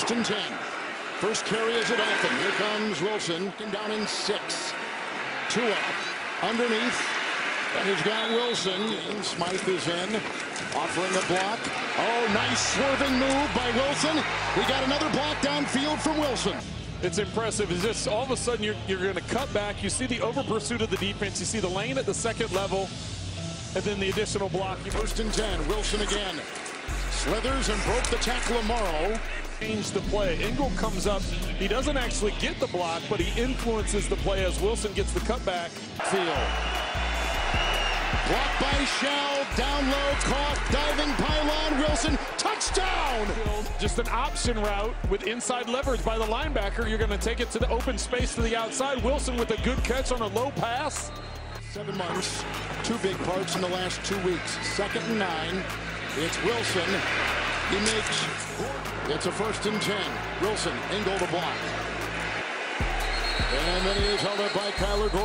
First and 10. First carry is a Dolphin. Here comes Wilson. Down in six. Two up. underneath. And he's got Wilson. And Smythe is in. Offering a block. Oh, nice swerving move by Wilson. We got another block downfield from Wilson. It's impressive. It's just all of a sudden you're, you're going to cut back. You see the over pursuit of the defense. You see the lane at the second level. And then the additional block. First and 10. Wilson again. Slithers and broke the tackle of Morrow. Change the play. Ingold comes up. He doesn't actually get the block, but he influences the play as Wilson gets the cutback. Field. Blocked by Shell. Down low. Caught. Diving pylon. Wilson. Touchdown. Just an option route with inside leverage by the linebacker. You're going to take it to the open space to the outside. Wilson with a good catch on a low pass. Seven months. Two big parts in the last two weeks. Second and nine. It's Wilson. He makes, it's a first and 10. Wilson, Ingold to block. And then he is held up by Kyler Gordon.